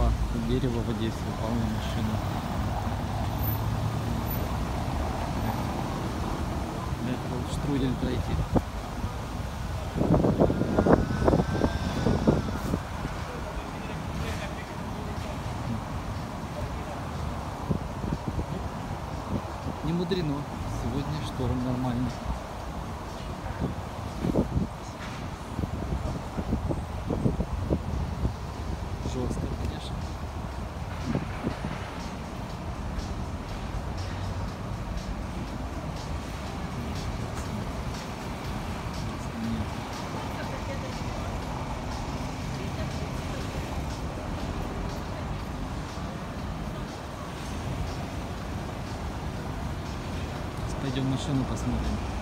Опа, дерево в Одессе упало на машину. Это штрудель пройти. Не мудрено. Сегодня шторм нормальный. Жестко, Пойдем машину посмотрим.